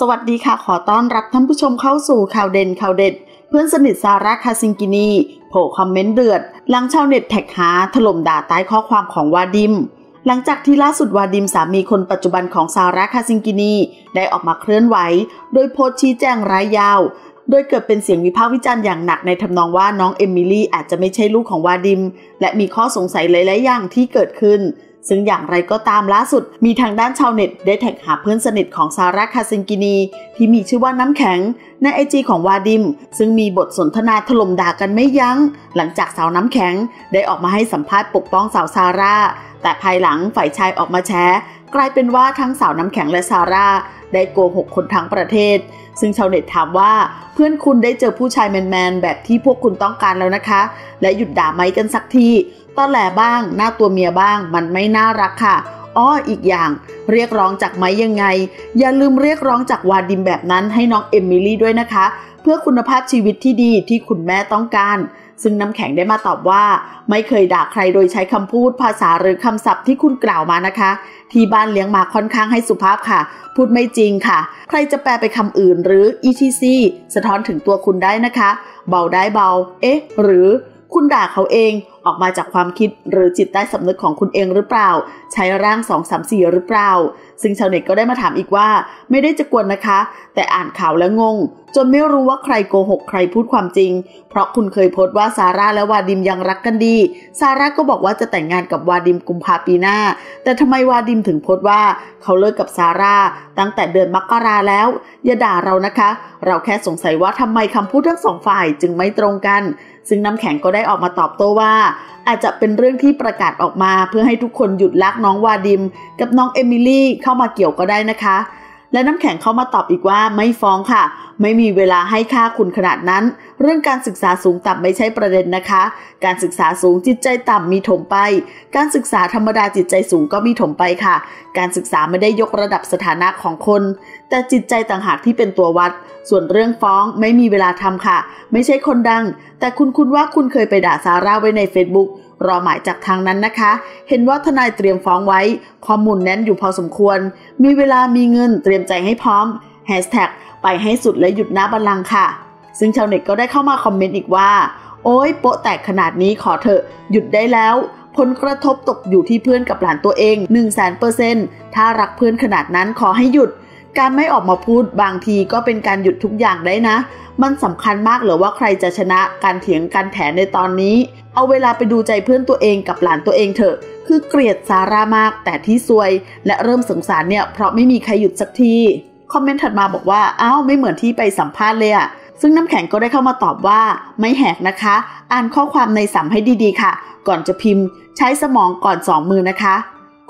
สวัสดีค่ะ ขอต้อนรับท่านผู้ชมเข้าสู่ข่าวเด่นข่าวเด็ด เพื่อนสนิทซาร่าคาซิงกินีโผล่คอมเมนต์เดือด หลังชาวเน็ตแท็กหาถล่มด่าใต้ข้อความของวาดิม หลังจากที่ล่าสุดวาดิมสามีคนปัจจุบันของซาร่าคาซิงกินีได้ออกมาเคลื่อนไหว โดยโพสต์ชี้แจงรายยาว โดยเกิดเป็นเสียงวิพากษ์วิจารณ์อย่างหนักในทำนองว่าน้องเอมิลี่อาจจะไม่ใช่ลูกของวาดิม และมีข้อสงสัยหลาย ๆ อย่างที่เกิดขึ้น ซึ่งอย่างไรก็ตามล่าสุด มีทางด้านชาวเน็ต ได้แท็กหาเพื่อนสนิทของซาร่าคาซิงกินี ที่มีชื่อว่าน้ำแข็ง ในไอจีของวาดิม ซึ่งมีบทสนทนาถล่มด่ากันไม่ยัง้ง หลังจากสาวน้ำแข็ง ได้ออกมาให้สัมภาษณ์ปกป้องสาวซาร่าแต่ภายหลังฝ่ายชายออกมาแชร์ กลายเป็นว่าทั้งสาวน้ำแข็งและซาร่าได้โกหกคนทั้งประเทศ ซึ่งชาวเน็ตถามว่าเพื่อนคุณได้เจอผู้ชายแมนๆ แบบที่พวกคุณต้องการแล้วนะคะ และหยุดด่าไม้กันสักทีต้อนแหลบ้าง หน้าตัวเมียบ้าง มันไม่น่ารักค่ะ อ้ออีกอย่าง เรียกร้องจากไม้ยังไง อย่าลืมเรียกร้องจากวาดิมแบบนั้นให้น้องเอมิลี่ด้วยนะคะ เพื่อคุณภาพชีวิตที่ดีที่คุณแม่ต้องการ ซึ่งน้ำแข็งได้มาตอบว่า ไม่เคยด่าใครโดยใช้คำพูดภาษาหรือคำศัพท์ที่คุณกล่าวมานะคะ ที่บ้านเลี้ยงมาค่อนข้างให้สุภาพค่ะ พูดไม่จริงค่ะ ใครจะแปลไปคำอื่นหรือ etc สะท้อนถึงตัวคุณได้นะคะ เบาได้เบา เอ๊ะ หรือคุณด่าเขาเอง ออกมาจากความคิดหรือจิตใต้สำนึกของคุณเองหรือเปล่า ใช้ร่าง 2 3 4 หรือเปล่า ซึ่งชาวเน็ตก็ได้มาถามอีกว่า ไม่ได้จะกวนนะคะ แต่อ่านข่าวแล้วงง จนไม่รู้ว่าใครโกหกใครพูดความจริง เพราะคุณเคยโพสต์ว่าซาร่าและวาดิมยังรักกันดี ซาร่าก็บอกว่าจะแต่งงานกับวาดิมกุมภาปีหน้า แต่ทำไมวาดิมถึงโพสต์ว่า เขาเลิกกับซาร่าตั้งแต่เดือนมกราแล้ว อย่าด่าเรานะคะ เราแค่สงสัยว่าทำไมคำพูดทั้งสองฝ่ายจึงไม่ตรงกันซึ่งน้ำแข็งก็ได้ออกมาตอบโต้ว่าอาจจะเป็นเรื่องที่ประกาศออกมา เพื่อให้ทุกคนหยุดรักน้องวาดิม กับน้องเอมิลี่เข้ามาเกี่ยวก็ได้นะคะ และน้ำแข็งเข้ามาตอบอีกว่าไม่ฟ้องค่ะ ไม่มีเวลาให้ค่าคุณขนาดนั้น เรื่องการศึกษาสูงต่ำไม่ใช่ประเด็นนะคะ การศึกษาสูงจิตใจต่ำมีถมไป การศึกษาธรรมดาจิตใจสูงก็มีถมไปค่ะ การศึกษาไม่ได้ยกระดับสถานะของคน แต่จิตใจต่างหากที่เป็นตัววัด ส่วนเรื่องฟ้องไม่มีเวลาทำค่ะ ไม่ใช่คนดัง แต่คุณคุณว่าคุณเคยไปด่าซาร่าไว้ใน Facebook รอหมายจากทางนั้นนะคะ เห็นว่าทนายเตรียมฟ้องไว้ ข้อมูลแน่นอยู่พอสมควร มีเวลามีเงินเตรียมใจให้พร้อม Hashtag ไปให้สุดและหยุดหน้าบัลลังก์ค่ะ ซึ่งชาวเน็ตก็ได้เข้ามาคอมเมนต์อีกว่า โอ้ยโปะแตกขนาดนี้ขอเถอะ หยุดได้แล้ว ผลกระทบตกอยู่ที่เพื่อนกับหลานตัวเอง1 0 0 0 0 0เปอร์เซ็นต์ถ้ารักเพื่อนขนาดนั้นขอให้หยุด การไม่ออกมาพูดบางทีก็เป็นการหยุดทุกอย่างได้นะ มันสำคัญมากเหรือว่าใครจะชนะการเถียงการแถในตอนนี้ เอาเวลาไปดูใจเพื่อนตัวเองกับหลานตัวเองเถอะ คือเกลียดซาร่ามากแต่ที่ซวย และเริ่มสงสารเนี่ยเพราะไม่มีใครหยุดสักที คอมเมนต์ถัดมาบอกว่าอ้าวไม่เหมือนที่ไปสัมภาษณ์เลยอะซึ่งน้ำแข็งก็ได้เข้ามาตอบว่าไม่แหกนะคะ อ่านข้อความในสัมให้ดีๆค่ะ ก่อนจะพิมพ์ ใช้สมองก่อนสองมือนะคะ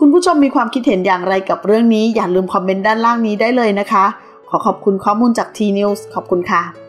คุณผู้ชมมีความคิดเห็นอย่างไรกับเรื่องนี้ อย่าลืมคอมเมนต์ด้านล่างนี้ได้เลยนะคะ ขอขอบคุณข้อมูลจาก T News ขอบคุณค่ะ